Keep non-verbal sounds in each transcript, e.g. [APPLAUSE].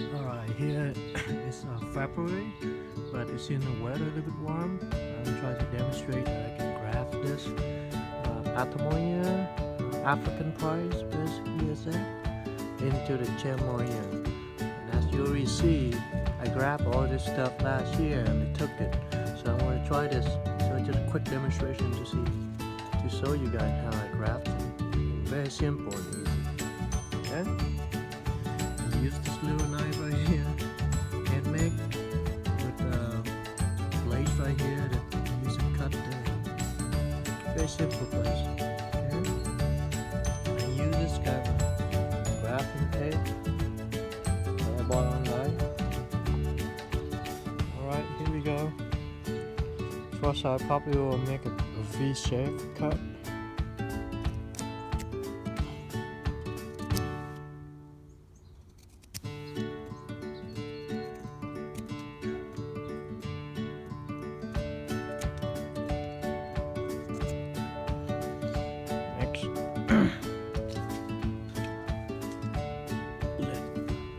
Alright, here [COUGHS] it's uh, February, but it's in the weather a little bit warm. I'm trying to demonstrate that I can graft this uh, atemoya African Pride with BSF into the cherimoya. And as you already see, I grabbed all this stuff last year and I took it. So I'm going to try this. So just a quick demonstration to see, to show you guys how I graft it. Very simple and easy. Okay? use this little place okay? This kind of grafting tape that I bought online. Alright here we go. First I probably will make a, a V-shape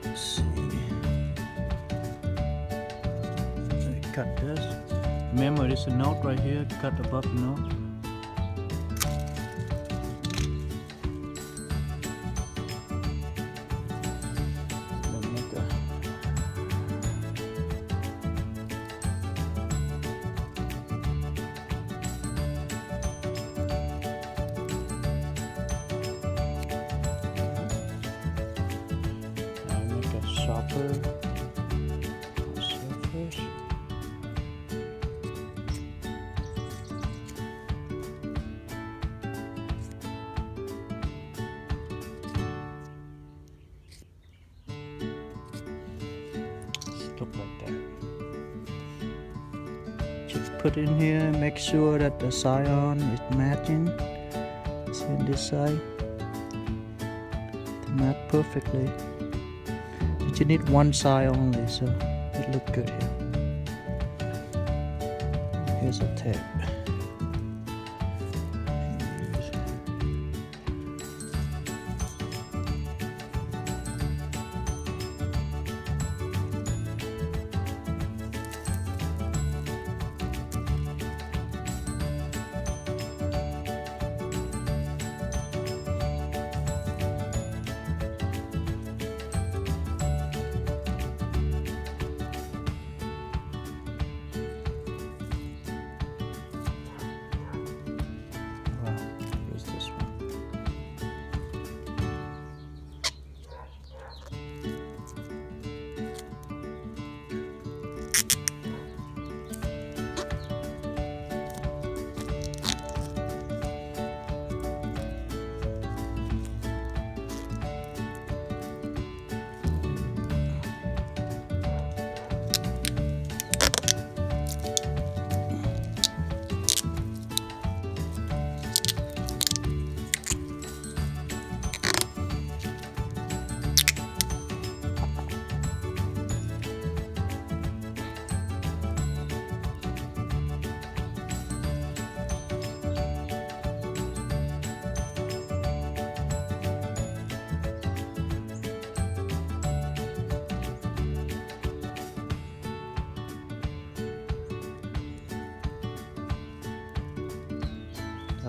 let's see cut this. Remember there's a note right here. Cut above the note Stuff like that. Just put in here, make sure that the scion is matching. It's in this side to match perfectly. You need one side only, so it look good here. Here's a tape.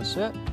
That's.